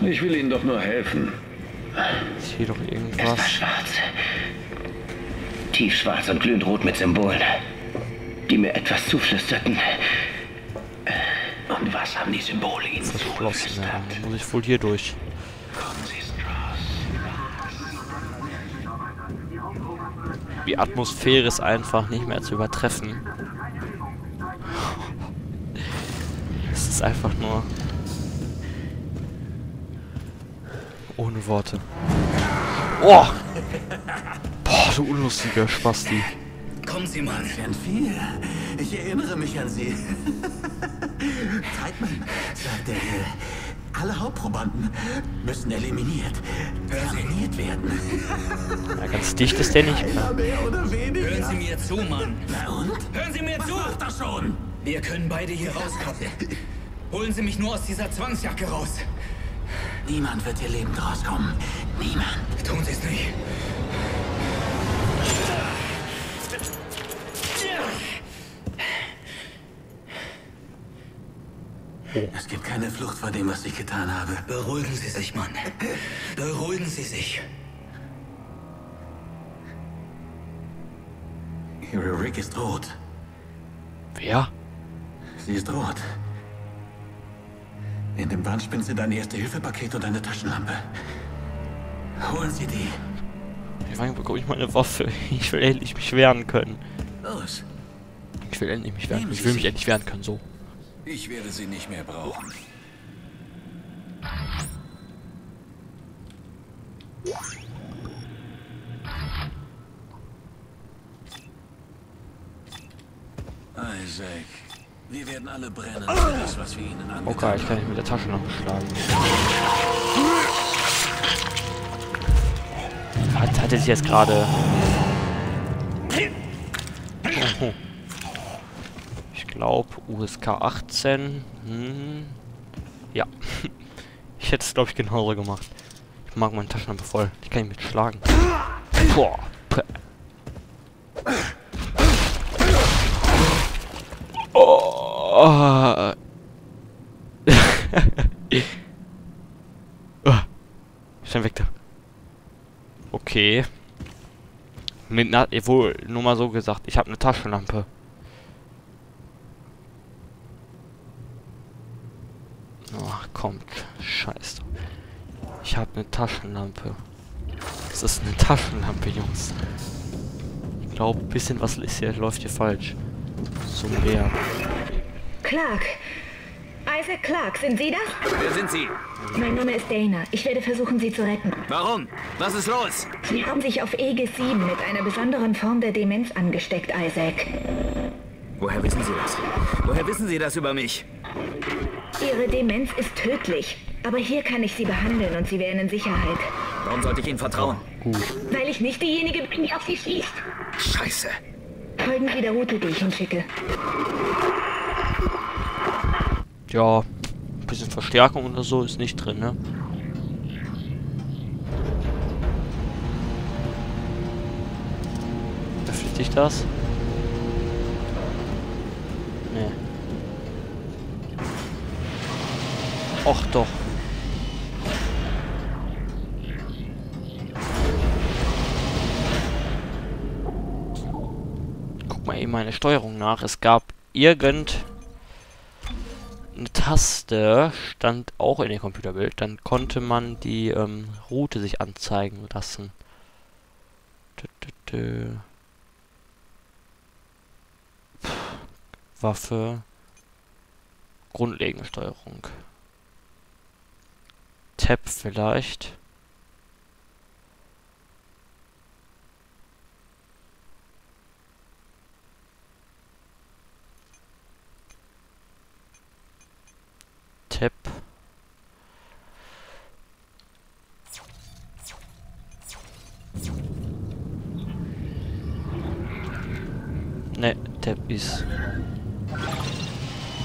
Ich will Ihnen doch nur helfen. Ist hier doch Es war irgendwas. schwarz. Tiefschwarz und glühend rot mit Symbolen, die mir etwas zuflüsterten. Und was haben die Symbole Ihnen Verschlossen, ja. Muss ich wohl hier durch. Die Atmosphäre ist einfach nicht mehr zu übertreffen. Es ist einfach nur... Ohne Worte. Oh! Boah, du unlustiger Spasti. Kommen Sie mal. Gern viel. Ich erinnere mich an Sie. Zeitmann sagte, alle Hauptprobanden müssen eliminiert, trainiert werden. Ja, ganz dicht ist der nicht. Mehr oder weniger. Hören Sie mir zu, Mann. Na und? Hören Sie mir zu. Macht das schon. Wir können beide hier rauskommen. Holen Sie mich nur aus dieser Zwangsjacke raus. Niemand wird hier lebend rauskommen. Niemand. Tun Sie es nicht. Es gibt keine Flucht vor dem, was ich getan habe. Beruhigen Sie sich, Mann. Beruhigen Sie sich. Hero Rick ist rot. Wer? Sie ist rot. In dem Wandspind sind ein Erste-Hilfe-Paket und eine Taschenlampe. Holen Sie die. Wann bekomme ich meine Waffe? Ich will endlich mich wehren können. Los. Ich will endlich mich wehren. Nehmen Ich will mich endlich wehren können, so. Ich werde sie nicht mehr brauchen. Isaac, wir werden alle brennen für das, was wir ihnen angetan Okay, ich kann nicht mit der Taschenlampe schlagen. Hat, hat er sich jetzt gerade... Oh. Ich glaube, USK 18. Hm. Ja. Ich hätte es, glaube ich, genauso gemacht. Ich mag meine Taschenlampe voll. Die kann ich mit schlagen. Boah. Oh. Ah. Schnell weg da. Okay. Mit na wohl, nur mal so gesagt, ich habe eine Taschenlampe. Oh, kommt. Scheiße. Ich habe eine Taschenlampe. Das ist eine Taschenlampe, Jungs. Ich glaube, ein bisschen was ist hier, läuft hier falsch. Zum Meer. Clark. Isaac Clark, sind Sie das? Wer sind Sie? Mein Name ist Dana. Ich werde versuchen, Sie zu retten. Warum? Was ist los? Sie haben sich auf Aegis 7 mit einer besonderen Form der Demenz angesteckt, Isaac. Woher wissen Sie das? Woher wissen Sie das über mich? Ihre Demenz ist tödlich. Aber hier kann ich Sie behandeln und Sie wären in Sicherheit. Warum sollte ich Ihnen vertrauen? Weil ich nicht diejenige bin, die auf Sie schießt. Scheiße. Folgen Sie der Route, die ich Ihnen schicke. Ja, ein bisschen Verstärkung oder so ist nicht drin, ne? Öffnet sich das? Nee. Och doch. Guck mal eben meine Steuerung nach. Es gab irgend Taste stand auch in dem Computerbild. Dann konnte man die ähm, Route sich anzeigen lassen. Puh. Waffe. Grundlegende Steuerung. Tab vielleicht. Tab. Ne, Tab ist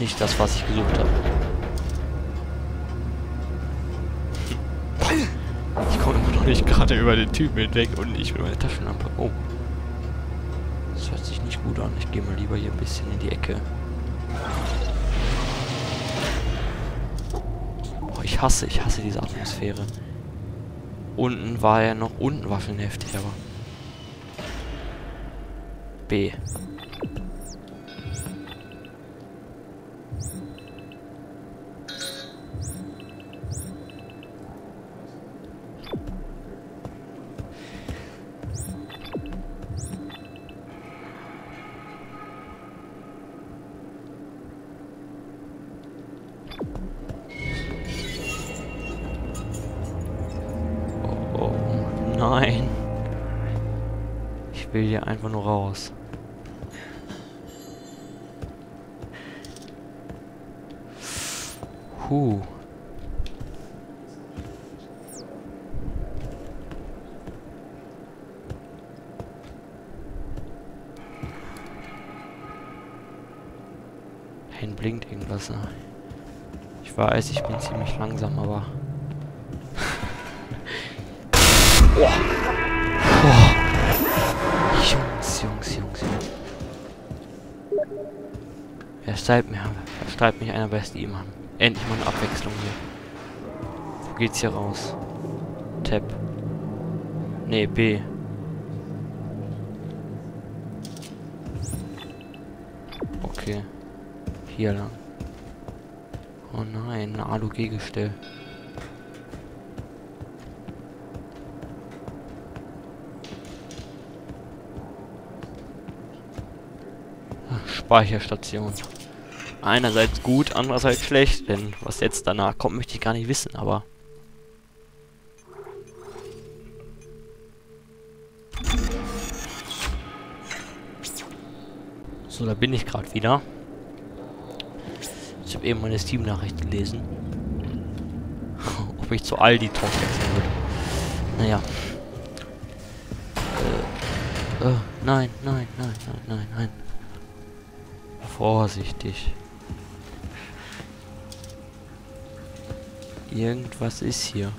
nicht das, was ich gesucht habe. Ich komme immer noch nicht gerade über den Typen hinweg und ich will meine Taschenlampe. Oh. Das hört sich nicht gut an. Ich gehe mal lieber hier ein bisschen in die Ecke. Hasse, ich hasse diese Atmosphäre. Unten war ja noch, unten war schon heftig, aber... B. nein. Ich will hier einfach nur raus. Huh. Hin blinkt irgendwas. ne? Ich weiß, ich bin ziemlich langsam, aber... Jungs, Jungs, Jungs, Jungs. Er schreibt mir, er schreibt mich einer bei Steam an. Endlich mal eine Abwechslung hier. Wo geht's hier raus? Tab. Nee, B. Okay. Hier lang. Oh nein, ein Alu-G-Gestell. Speicherstation. Einerseits gut, andererseits schlecht, denn was jetzt danach kommt, möchte ich gar nicht wissen, aber... So, da bin ich gerade wieder. Ich habe eben meine Steam-Nachricht gelesen. Ob ich zu Aldi Talk wechseln würde. Naja. Äh, äh, nein, nein, nein, nein, nein, nein. Vorsichtig. Irgendwas ist hier.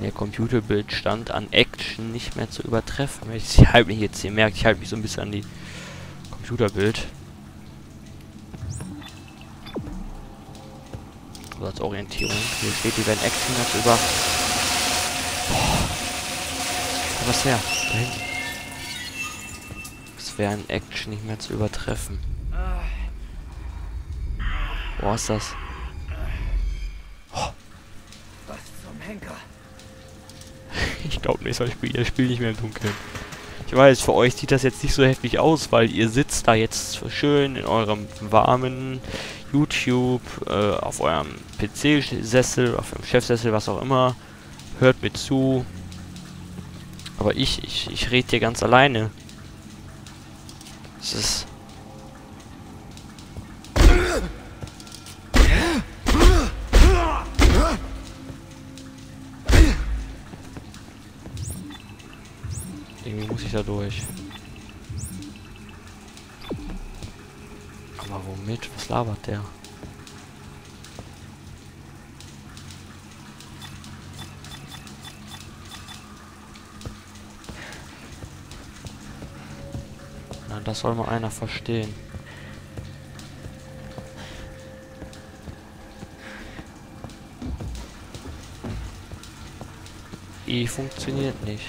Der Computerbild stand an Action nicht mehr zu übertreffen. Ich halte mich jetzt hier merkt, ich halte mich so ein bisschen an die Computerbild. So als Orientierung. Hier steht, die werden Action zu über. Boah. Was her? Da hinten. Es wäre in Action nicht mehr zu übertreffen. Boah, ist das? Was zum Henker? Ich glaube nicht, ich spiele das Spiel nicht mehr im Dunkeln. Ich weiß, für euch sieht das jetzt nicht so heftig aus, weil ihr sitzt da jetzt schön in eurem warmen YouTube, äh, auf eurem PC-Sessel, auf eurem Chefsessel, was auch immer. Hört mir zu. Aber ich, ich, ich rede hier ganz alleine. Es ist... ich da durch. Aber womit? Was labert der? Na, das soll mal einer verstehen. E funktioniert nicht.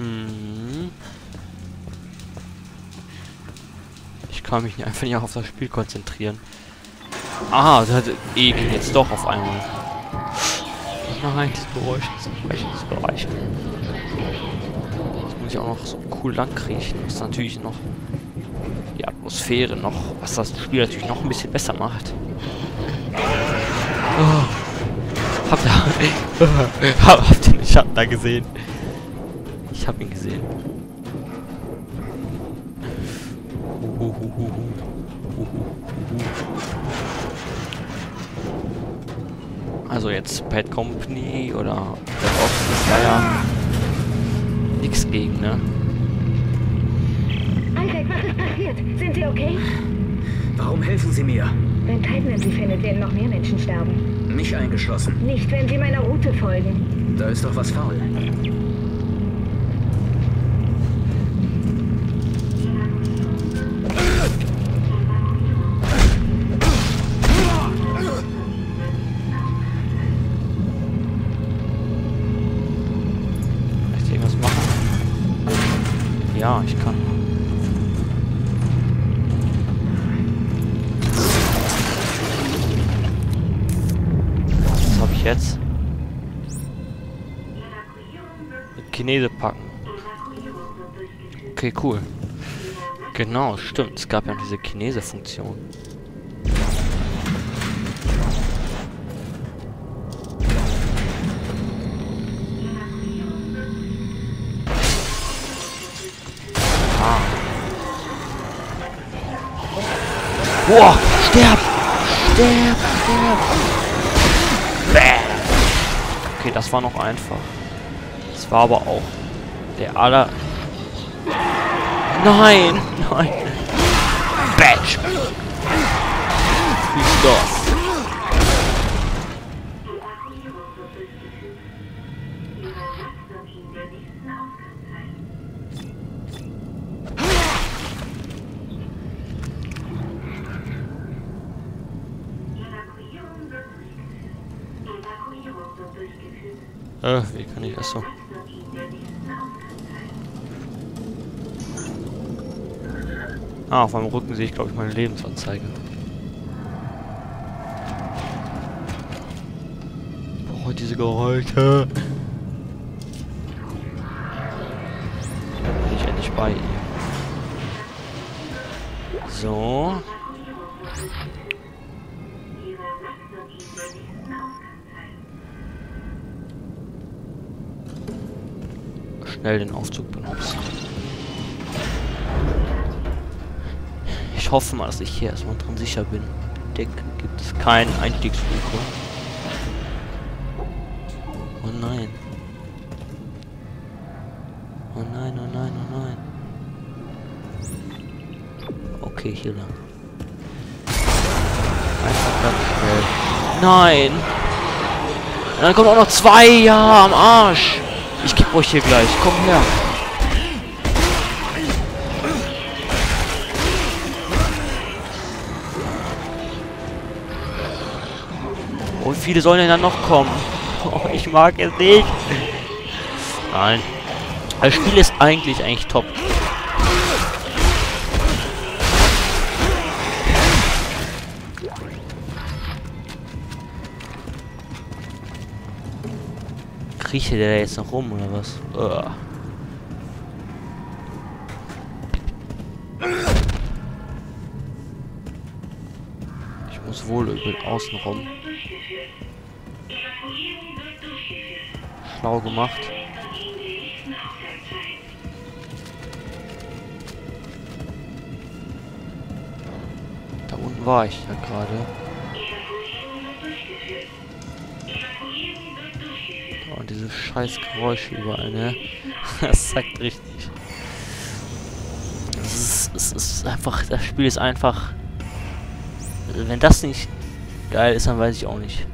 Hm. Ich kann mich einfach nicht auf das Spiel konzentrieren. Ah, das hat E ging jetzt doch auf einmal. Nein, das Geräusch, das Geräusch, das Geräusch. Jetzt muss ich auch noch so cool lang kriechen. Das ist natürlich noch die Atmosphäre noch, was das Spiel natürlich noch ein bisschen besser macht. Oh. Habt ihr, habt ihr den Schatten da gesehen? Ich hab ihn gesehen. Also jetzt Pet Company oder DevOps ist da ja nichts gegen, ne? Isaac, was ist passiert? Sind Sie okay? Warum helfen Sie mir? Wenn Titan sie findet, werden noch mehr Menschen sterben. Mich eingeschlossen. Nicht, wenn Sie meiner Route folgen. Da ist doch was faul. Ich jetzt? Mit Chinese packen. Okay, cool. Genau, stimmt. Es gab ja diese Chinese-Funktion. Ah. Boah, sterb! Sterb, sterb! Okay, das war noch einfach. Das war aber auch der aller... Nein! Nein! Batch! Wie ist Äh, wie kann ich das so? Ah, auf meinem Rücken sehe ich, glaube ich, meine Lebensanzeige. Boah, diese Geräusche. Bin ich endlich bei ihr. So. Schnell den Aufzug benutzen. Ich hoffe mal, dass ich hier erstmal drin sicher bin. Deck gibt es keinen Einstiegsluke. Oh nein. Oh nein, oh nein, oh nein. Okay, hier lang. Einfach ganz schnell. Nein! Und dann kommen auch noch zwei, ja, am Arsch. Ich geb euch hier gleich. Komm her. Und viele sollen dann noch kommen. Oh, ich mag es nicht. Nein. Das Spiel ist eigentlich eigentlich top. Krieche der da jetzt noch rum oder was? Uah. Ich muss wohl über außen rum. Schlau gemacht. Da unten war ich ja gerade. Diese scheiß Geräusche überall, ne? Das sagt richtig. Es ist, es ist einfach, das Spiel ist einfach... Wenn das nicht geil ist, dann weiß ich auch nicht.